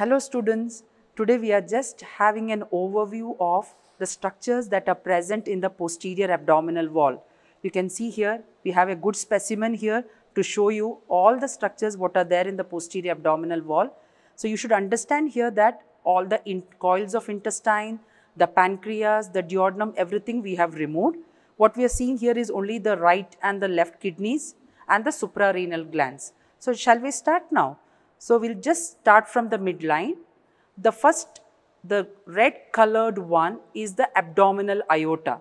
Hello students, today we are just having an overview of the structures that are present in the posterior abdominal wall. You can see here, we have a good specimen here to show you all the structures what are there in the posterior abdominal wall. So you should understand here that all the coils of intestine, the pancreas, the duodenum, everything we have removed. What we are seeing here is only the right and the left kidneys and the suprarenal glands. So shall we start now? So we'll just start from the midline. The first, the red colored one is the abdominal aorta.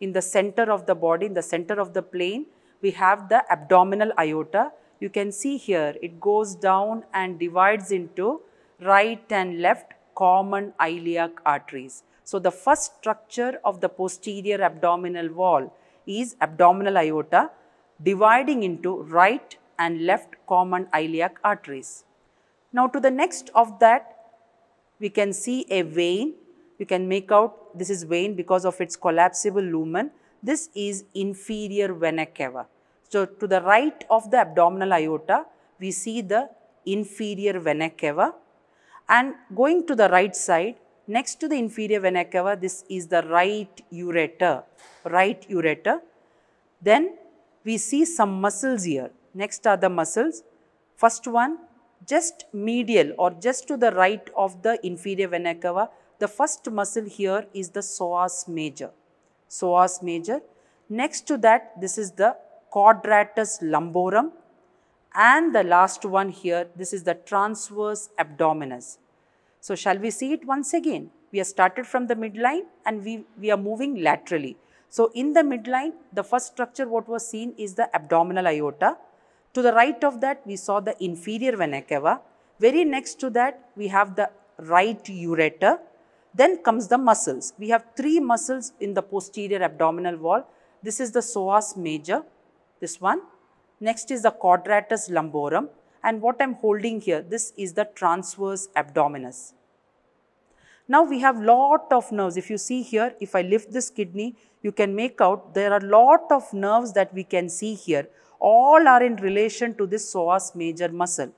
In the center of the body, in the center of the plane, we have the abdominal aorta. You can see here, it goes down and divides into right and left common iliac arteries. So the first structure of the posterior abdominal wall is abdominal aorta dividing into right and left common iliac arteries. Now to the next of that, we can see a vein. You can make out this is vein because of its collapsible lumen. This is inferior vena cava. So to the right of the abdominal aorta, we see the inferior vena cava. And going to the right side, next to the inferior vena cava, this is the right ureter, right ureter. Then we see some muscles here. Next are the muscles. First one, just medial or just to the right of the inferior vena cava, the first muscle here is the psoas major. Psoas major. Next to that, this is the quadratus lumborum. And the last one here, this is the transverse abdominis. So shall we see it once again? We have started from the midline and we, we are moving laterally. So in the midline, the first structure what was seen is the abdominal aorta. To the right of that, we saw the inferior vena cava. Very next to that, we have the right ureter. Then comes the muscles. We have three muscles in the posterior abdominal wall. This is the psoas major, this one. Next is the quadratus lumborum. And what I'm holding here, this is the transverse abdominis. Now we have lot of nerves. If you see here, if I lift this kidney, you can make out there are lot of nerves that we can see here all are in relation to this psoas major muscle.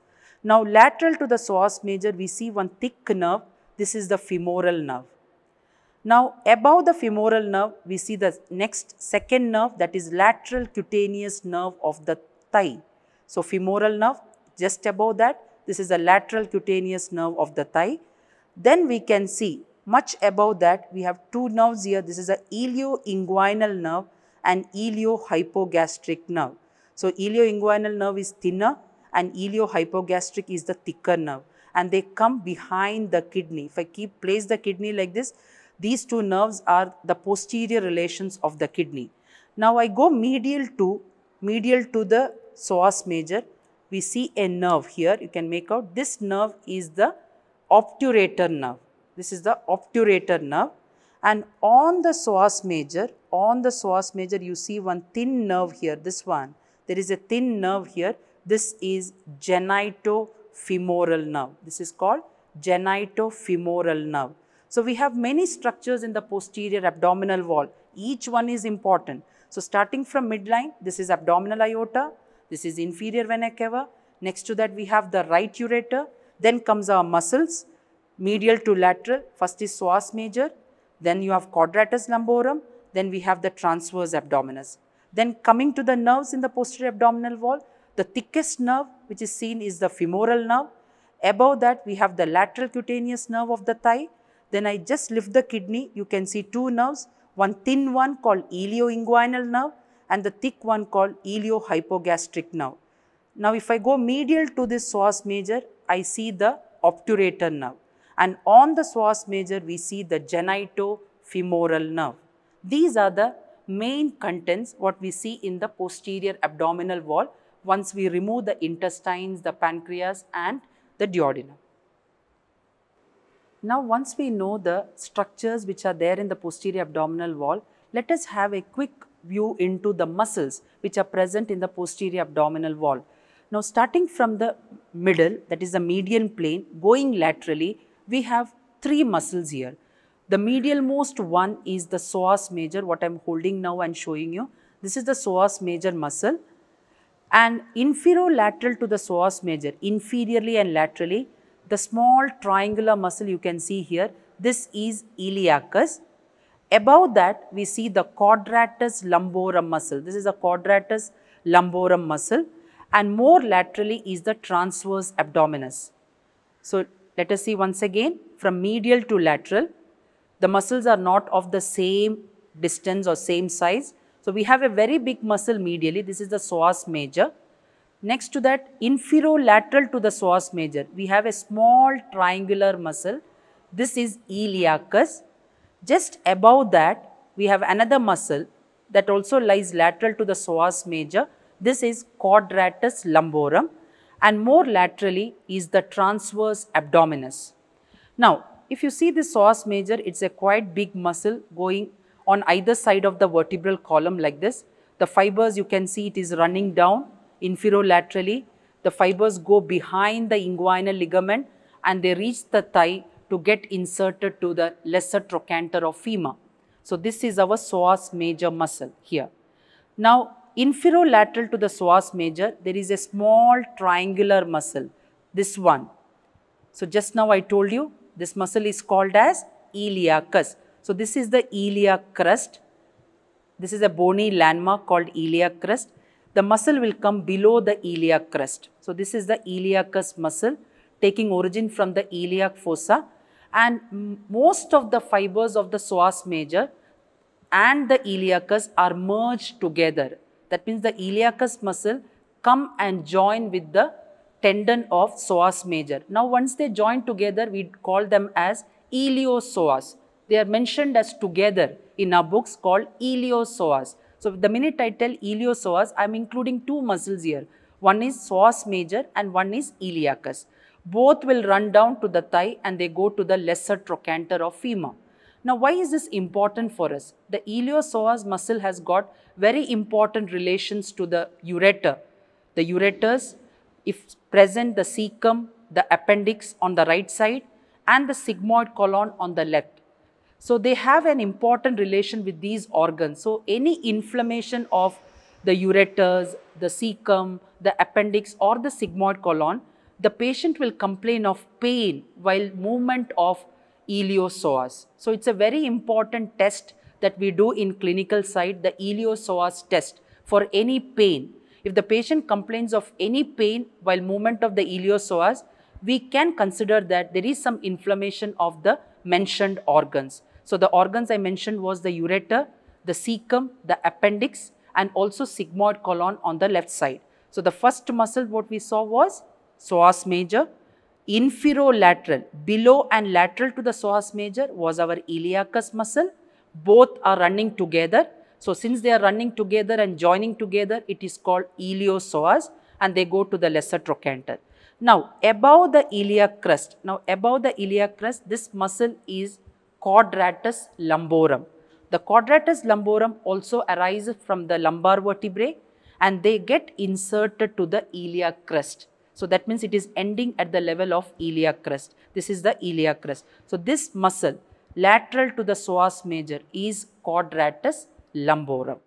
Now lateral to the psoas major we see one thick nerve, this is the femoral nerve. Now above the femoral nerve we see the next second nerve that is lateral cutaneous nerve of the thigh. So femoral nerve just above that this is the lateral cutaneous nerve of the thigh. Then we can see much above that we have two nerves here this is a ilioinguinal nerve and iliohypogastric nerve. So ilioinguinal nerve is thinner and iliohypogastric is the thicker nerve and they come behind the kidney. If I keep place the kidney like this, these two nerves are the posterior relations of the kidney. Now I go medial to medial to the psoas major. We see a nerve here. You can make out this nerve is the obturator nerve. This is the obturator nerve. And on the psoas major, on the psoas major, you see one thin nerve here, this one there is a thin nerve here. This is genitofemoral nerve. This is called genitofemoral nerve. So we have many structures in the posterior abdominal wall. Each one is important. So starting from midline, this is abdominal aorta. This is inferior vena cava. Next to that, we have the right ureter. Then comes our muscles, medial to lateral. First is psoas major. Then you have quadratus lumborum. Then we have the transverse abdominis. Then coming to the nerves in the posterior abdominal wall, the thickest nerve which is seen is the femoral nerve. Above that we have the lateral cutaneous nerve of the thigh. Then I just lift the kidney, you can see two nerves, one thin one called ilioinguinal nerve and the thick one called iliohypogastric nerve. Now if I go medial to this psoas major, I see the obturator nerve and on the psoas major we see the genitofemoral nerve. These are the main contents what we see in the posterior abdominal wall once we remove the intestines, the pancreas and the duodenum. Now once we know the structures which are there in the posterior abdominal wall, let us have a quick view into the muscles which are present in the posterior abdominal wall. Now starting from the middle that is the median plane going laterally, we have three muscles here. The medial most one is the psoas major, what I am holding now and showing you. This is the psoas major muscle and inferolateral to the psoas major, inferiorly and laterally, the small triangular muscle you can see here, this is iliacus. Above that, we see the quadratus lumborum muscle. This is a quadratus lumborum muscle and more laterally is the transverse abdominis. So, let us see once again from medial to lateral, the muscles are not of the same distance or same size. So, we have a very big muscle medially, this is the psoas major. Next to that, inferolateral to the psoas major, we have a small triangular muscle. This is iliacus. Just above that, we have another muscle that also lies lateral to the psoas major. This is quadratus lumborum and more laterally is the transverse abdominis. Now, if you see the psoas major, it's a quite big muscle going on either side of the vertebral column like this. The fibers you can see it is running down inferolaterally. The fibers go behind the inguinal ligament and they reach the thigh to get inserted to the lesser trochanter of femur. So, this is our psoas major muscle here. Now, inferolateral to the psoas major, there is a small triangular muscle, this one. So, just now I told you this muscle is called as iliacus. So, this is the iliac crest. This is a bony landmark called iliac crest. The muscle will come below the iliac crest. So, this is the iliacus muscle taking origin from the iliac fossa and most of the fibers of the psoas major and the iliacus are merged together. That means the iliacus muscle come and join with the tendon of psoas major. Now, once they join together, we call them as iliopsoas. They are mentioned as together in our books called iliopsoas. So, the minute I tell iliopsoas, I am including two muscles here. One is psoas major and one is iliacus. Both will run down to the thigh and they go to the lesser trochanter of femur. Now, why is this important for us? The iliopsoas muscle has got very important relations to the ureter. The ureters if present the cecum, the appendix on the right side and the sigmoid colon on the left. So, they have an important relation with these organs. So, any inflammation of the ureters, the cecum, the appendix or the sigmoid colon, the patient will complain of pain while movement of iliopsoas. So, it is a very important test that we do in clinical side, the iliopsoas test for any pain. If the patient complains of any pain while movement of the iliopsoas, we can consider that there is some inflammation of the mentioned organs. So, the organs I mentioned was the ureter, the cecum, the appendix and also sigmoid colon on the left side. So, the first muscle what we saw was psoas major, inferolateral, below and lateral to the psoas major was our iliacus muscle. Both are running together so, since they are running together and joining together, it is called iliopsoas and they go to the lesser trochanter. Now, above the iliac crest, now above the iliac crest, this muscle is quadratus lumborum. The quadratus lumborum also arises from the lumbar vertebrae and they get inserted to the iliac crest. So, that means it is ending at the level of iliac crest. This is the iliac crest. So, this muscle lateral to the psoas major is quadratus lumborum.